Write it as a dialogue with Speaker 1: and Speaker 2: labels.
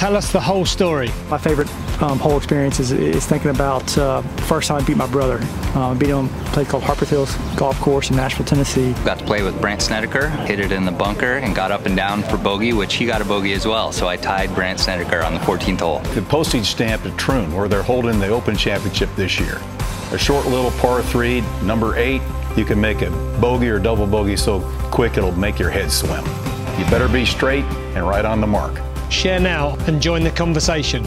Speaker 1: Tell us the whole story.
Speaker 2: My favorite um, whole experience is, is thinking about uh, the first time I beat my brother. Uh, beat him on a place called Harpeth Hills Golf Course in Nashville, Tennessee.
Speaker 3: Got to play with Brandt Snedeker, hit it in the bunker, and got up and down for bogey, which he got a bogey as well. So I tied Brandt Snedeker on the 14th hole.
Speaker 4: The postage stamp at Troon, where they're holding the Open Championship this year. A short little par three, number eight, you can make a bogey or double bogey so quick it'll make your head swim. You better be straight and right on the mark.
Speaker 1: Share now and join the conversation.